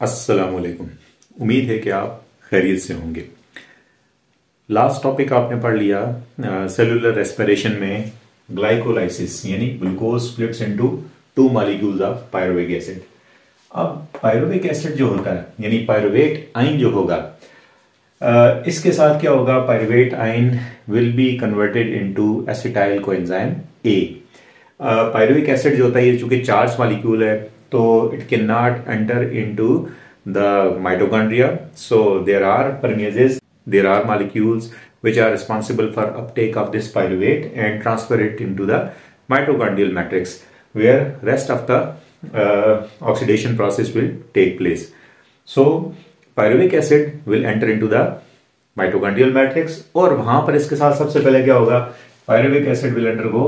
अस्सलाम वालेकुम उम्मीद है कि आप खैरियत से होंगे। लास्ट टॉपिक आपने पढ़ लिया सेलुलर रेस्पिरेशन में ग्लाइकोलाइसिस यानी glucose splits into two molecules of pyruvic acid अब पायरुविक एसिड जो होता है, यानी पायरुवेट आइन जो होगा इसके साथ क्या होगा? Pyruvate ion will be converted into acetyl coenzyme A pyruvic acid जो होता है, ये चूँकि चार्ज मॉलिक्यूल है तो it cannot enter into the mitochondria so there are permeases there are molecules which are responsible for uptake of this pyruvate and transfer it into the mitochondrial matrix where rest of the uh, oxidation process will take place so pyruvic acid will enter into the mitochondrial matrix और वहां पर इसके साथ सबसे पहले क्या होगा pyruvic acid will undergo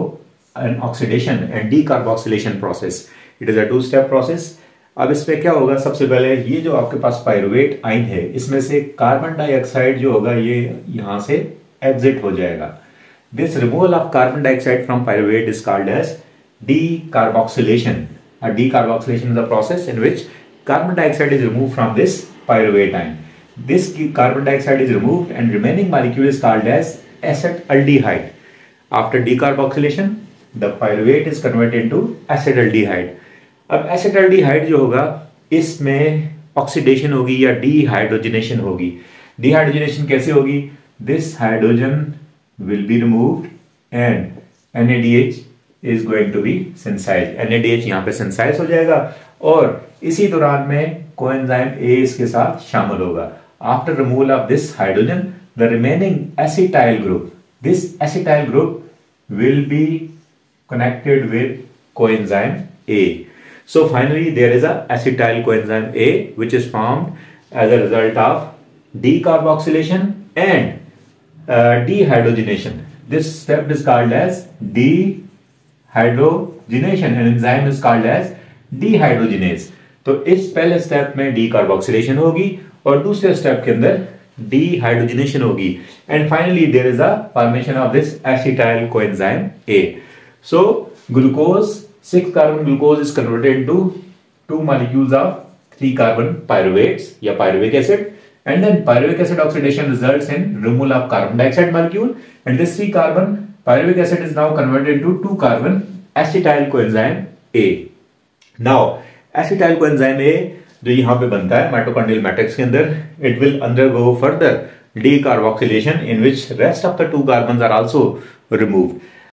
an oxidation and decarboxylation process It is a two step process अब इस पे क्या होगा? सबसे पहले ये जो आपके पास पायरुवेट आइन है, इसमें से कार्बन डाइऑक्साइड जो होगा, ये यहाँ से एग्जिट हो जाएगा। This removal of carbon dioxide from pyruvate is called as decarboxylation decarboxylation is a process in which carbon dioxide is remove from this pyruvate ion this carbon dioxide is remove and remaining molecule is called as acetaldehyde after decarboxylation the pyruvate is converted to acetaldehyde अब acetaldehyde जो होगा, इसमें oxidation होगी या dehydrogenation होगी। Dehydrogenation कैसे होगी? This hydrogen will be removed and NADH is going to be synthesized NADH यहाँ पे सेंसाइज हो जाएगा और इसी दौरान में कोएंजाइम ए इसके साथ शामिल होगा। After removal of this hydrogen the remaining acetyl group this acetyl group will be connected with coenzyme A. So finally there is a acetyl coenzyme A which is formed as a result of decarboxylation and uh, dehydrogenation. This step is called as dehydrogenation and enzyme is called as dehydrogenase. तो इस पहले step में decarboxylation होगी और दूसरे step के अंदर dehydrogenation होगी and finally there is a formation of this acetyl coenzyme A so glucose 6 carbon glucose is converted into two molecules of 3 carbon pyruvates या pyruvic acid and then pyruvic acid oxidation results in removal of carbon dioxide molecule and this 3 carbon pyruvic acid is now converted to 2 carbon acetyl coenzyme A. Now acetyl coenzyme A जो यहाँ पे बनता है mitochondrial matrix के अंदर it will undergo further decarboxylation in which rest of the two carbons are also removed